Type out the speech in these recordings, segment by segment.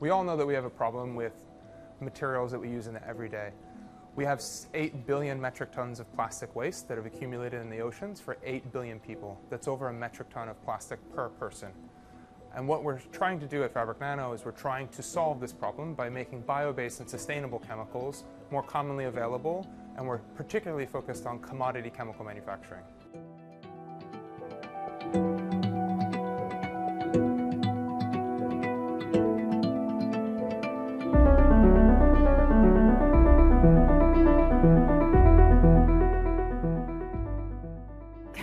We all know that we have a problem with materials that we use in the everyday. We have 8 billion metric tons of plastic waste that have accumulated in the oceans for 8 billion people. That's over a metric ton of plastic per person. And what we're trying to do at Fabric Nano is we're trying to solve this problem by making bio-based and sustainable chemicals more commonly available, and we're particularly focused on commodity chemical manufacturing.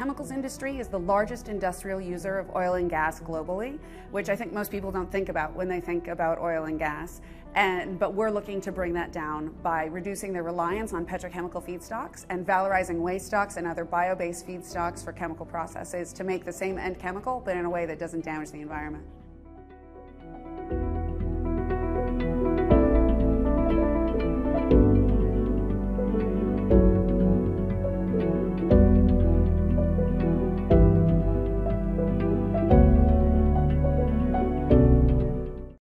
Chemicals industry is the largest industrial user of oil and gas globally, which I think most people don't think about when they think about oil and gas. And, but we're looking to bring that down by reducing their reliance on petrochemical feedstocks and valorizing waste stocks and other bio-based feedstocks for chemical processes to make the same end chemical, but in a way that doesn't damage the environment.